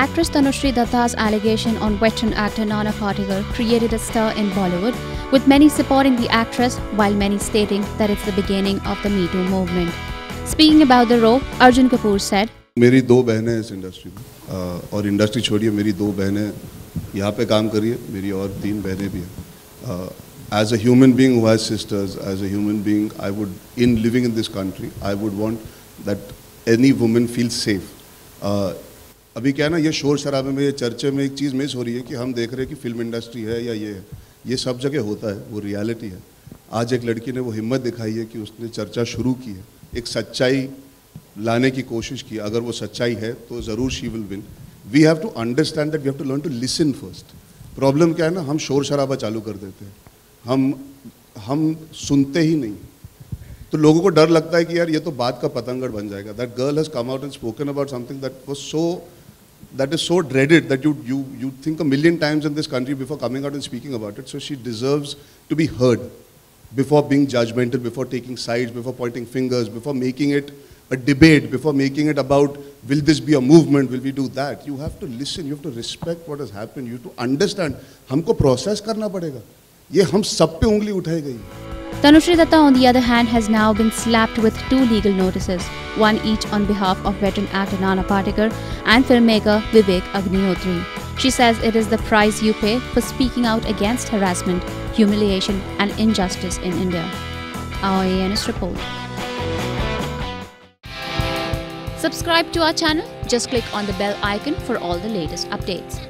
Actress Tanushree Dutta's allegation on veteran actor Nana Patekar created a stir in Bollywood, with many supporting the actress while many stating that it's the beginning of the Me Too movement. Speaking about the role, Arjun Kapoor said, मेरी दो बहनें इस industry में और industry छोड़िए मेरी दो बहनें यहाँ पे काम करिए मेरी और तीन बहनें भी हैं As a human being, who has sisters, as a human being, I would in living in this country, I would want that any woman feels safe." अभी क्या है ना, ये शोर शराबे में, ये चर्चे में एक चीज़ मिस हो रही है कि हम देख रहे हैं कि फ़िल्म इंडस्ट्री है या ये है। ये सब जगह होता है, वो रियलिटी है। आज एक लड़की ने वो हिम्मत दिखाई है कि उसने चर्चा शुरू की है। एक सच्चाई लाने की कोशिश की। अगर वो सच्चाई है तो ज़रूर she will win we have to understand that we have to learn to listen first problem क्या है ना, हम शोर शराबा चालू कर देते हैं। हम हम सुनते ही नहीं। तो लोगों को डर लगता है कि यार, ये तो बात का पतंगड़ बन जाएगा। That girl has come out and spoken about something that was so that is so dreaded that you you you think a million times in this country before coming out and speaking about it so she deserves to be heard before being judgmental before taking sides before pointing fingers before making it a debate before making it about will this be a movement will we do that you have to listen you have to respect what has happened you have to understand हमको process करना पड़ेगा ये हम सब पे उंगली उठाई गई Tanushree Dutta, on the other hand, has now been slapped with two legal notices, one each on behalf of veteran actor Nana Patekar and filmmaker Vivek Agnihotri. She says it is the price you pay for speaking out against harassment, humiliation, and injustice in India. IANS report. Subscribe to our channel. Just click on the bell icon for all the latest updates.